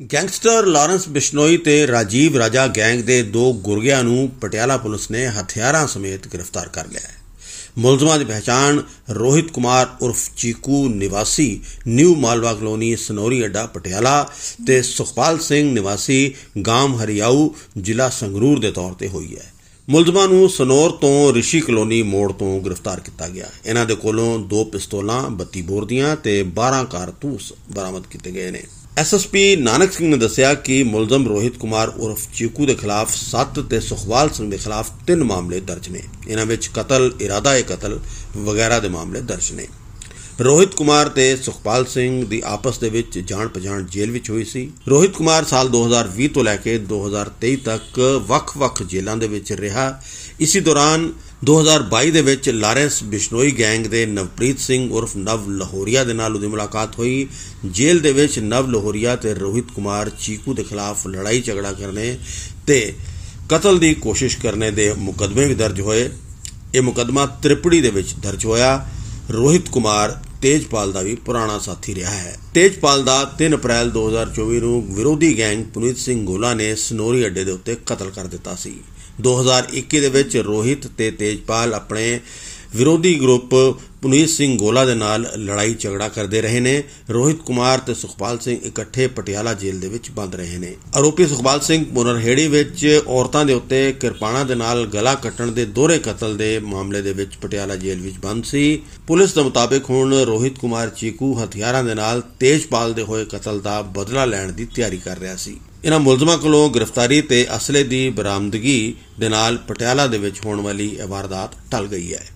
Gangster Lawrence Bishnoi ਤੇ ਰਾਜੀਵ ਰਾਜਾ gang ਦੇ ਦੋ ਗੁਰਗਿਆਂ ਨੂੰ ਪਟਿਆਲਾ ਪੁਲਿਸ ਨੇ ਹਥਿਆਰਾਂ ਸਮੇਤ ਗ੍ਰਿਫਤਾਰ ਕਰ ਲਿਆ ਹੈ। ਮੁਲਜ਼ਮਾਂ ਦੀ ਪਛਾਣ ਰੋਹਿਤ ਕੁਮਾਰ ਉਰਫ ਚੀਕੂ ਨਿਵਾਸੀ ਨਿਊ ਮਾਲਵਾ ਕਲੋਨੀ ਸਨੌਰੀ ਅੱਡਾ ਪਟਿਆਲਾ ਤੇ ਸੁਖਪਾਲ ਸਿੰਘ ਨਿਵਾਸੀ ਗਾਮ ਹਰਿਆਊ ਜ਼ਿਲ੍ਹਾ ਸੰਗਰੂਰ ਦੇ ਤੌਰ ਤੇ ਹੋਈ ਹੈ। ਮੁਲਜ਼ਮਾਂ ਨੂੰ ਸਨੌਰ ਤੋਂ ਰਿਸ਼ੀ ਕਲੋਨੀ ਮੋੜ ਤੋਂ ਗ੍ਰਿਫਤਾਰ ਕੀਤਾ ਗਿਆ। ਇਹਨਾਂ ਦੇ ਕੋਲੋਂ ਦੋ ਪਿਸਤੌਲਾਂ 32 ਬੋਰ ਦੀਆਂ ਤੇ 12 ਕਾਰਤੂਸ ਬਰਾਮਦ ਕੀਤੇ ਗਏ ਨੇ। ਐਸਐਸਪੀ ਨਾਨਕ ਸਿੰਘ ਨੇ ਦੱਸਿਆ ਕਿ ਮੁਲਜ਼ਮ ਰੋਹਿਤ ਕੁਮਾਰ ਉਰਫ ਚੀਕੂ ਦੇ ਖਿਲਾਫ 7 ਤੇ ਸੁਖਵਾਲ ਸਿੰਘ ਦੇ ਖਿਲਾਫ 3 ਮਾਮਲੇ ਦਰਜ ਨੇ। ਇਹਨਾਂ ਵਿੱਚ ਕਤਲ ਇਰਾਦਾ-ਏ ਕਤਲ ਵਗੈਰਾ ਦੇ ਮਾਮਲੇ ਦਰਜ ਨੇ। ਰੋਹਿਤ ਕੁਮਾਰ ਤੇ ਸੁਖਪਾਲ ਸਿੰਘ ਦੀ ਆਪਸ ਦੇ ਵਿੱਚ ਜਾਣ ਪਛਾਣ ਜੇਲ੍ਹ ਵਿੱਚ ਹੋਈ ਸੀ। ਰੋਹਿਤ ਕੁਮਾਰ ਸਾਲ 2020 ਤੋਂ ਲੈ ਕੇ 2023 ਤੱਕ ਵੱਖ-ਵੱਖ ਜੇਲ੍ਹਾਂ ਦੇ ਵਿੱਚ ਰਿਹਾ। ਇਸੇ ਦੌਰਾਨ 2022 ਦੇ ਵਿੱਚ ਲਾਰੈਂਸ ਬਿਸ਼ਨੋਈ ਗੈਂਗ ਦੇ ਨਵਪ੍ਰੀਤ ਸਿੰਘ ਉਰਫ ਨਵ ਲਾਹੌਰੀਆ ਦੇ ਨਾਲ ਉਹਦੀ ਮੁਲਾਕਾਤ ਹੋਈ। ਜੇਲ੍ਹ ਦੇ ਵਿੱਚ ਨਵ ਲਾਹੌਰੀਆ ਤੇ ਰੋਹਿਤ ਕੁਮਾਰ ਚੀਕੂ ਦੇ ਖਿਲਾਫ ਲੜਾਈ ਝਗੜਾ ਕਰਨੇ ਤੇ ਕਤਲ ਦੀ ਕੋਸ਼ਿਸ਼ ਕਰਨੇ ਦੇ ਮੁਕਦਮੇ ਵੀ ਦਰਜ ਹੋਏ। ਇਹ ਮੁਕਦਮਾ ਤ੍ਰਿਪੜੀ ਦੇ ਵਿੱਚ ਦਰਜ ਹੋਇਆ। ਰੋਹਿਤ ਕੁਮਾਰ ਤੇਜਪਾਲ ਦਾ ਵੀ ਪੁਰਾਣਾ ਸਾਥੀ ਰਿਹਾ ਹੈ। ਤੇਜਪਾਲ ਦਾ 3 ਅਪ੍ਰੈਲ 2024 ਨੂੰ ਵਿਰੋਧੀ ਗੈਂਗ ਪੁਨੀਤ ਸਿੰਘ ਗੋਲਾ ਨੇ ਸਨੋਰੀ ਅੱਡੇ ਦੇ ਉੱਤੇ ਕਤਲ ਕਰ ਦਿੱਤਾ ਸੀ। 2021 ਦੇ ਵਿੱਚ ਰੋਹਿਤ ਤੇ ਤੇਜਪਾਲ ਆਪਣੇ ਵਿਰੋਧੀ ਗਰੁੱਪ ਪੁਨੀਤ ਸਿੰਘ ਗੋਲਾ ਦੇ ਨਾਲ ਲੜਾਈ ਝਗੜਾ ਕਰਦੇ ਰਹੇ ਨੇ। ਰੋਹਿਤ ਕੁਮਾਰ ਤੇ ਸੁਖਪਾਲ ਸਿੰਘ ਇਕੱਠੇ ਪਟਿਆਲਾ ਜੇਲ੍ਹ ਦੇ ਵਿੱਚ ਬੰਦ ਰਹੇ ਨੇ। ਆਰੋਪੀ ਸੁਖਪਾਲ ਸਿੰਘ ਪੁਨਰਹੇੜੀ ਵਿੱਚ ਔਰਤਾਂ ਦੇ ਉੱਤੇ ਕਿਰਪਾਨਾਂ ਦੇ ਨਾਲ ਗਲਾ ਕੱਟਣ ਦੇ ਦੋਹਰੇ ਕਤਲ ਦੇ ਮਾਮਲੇ ਦੇ ਵਿੱਚ ਪਟਿਆਲਾ ਜੇਲ੍ਹ ਵਿੱਚ ਬੰਦ ਸੀ। ਪੁਲਿਸ ਦੇ ਮੁਤਾਬਕ ਹੁਣ ਰੋਹਿਤ ਕੁਮਾਰ ਚੀਕੂ ਹਥਿਆਰਾਂ ਦੇ ਨਾਲ ਤੇਜਪਾਲ ਦੇ ਹੋਏ ਕਤਲ ਦਾ ਬਦਲਾ ਲੈਣ ਦੀ ਤਿਆਰੀ ਕਰ ਰਿਹਾ ਸੀ। ਇਹਨਾਂ ਮੁਲਜ਼ਮਾਂ ਕੋਲੋਂ ਗ੍ਰਿਫਤਾਰੀ ਤੇ ਅਸਲੇ ਦੀ ਬਰਾਮਦਗੀ ਦੇ ਨਾਲ ਪਟਿਆਲਾ ਦੇ ਵਿੱਚ ਹੋਣ ਵਾਲੀ ਵਾਰਦਾਤ ਟਲ ਗਈ ਹੈ।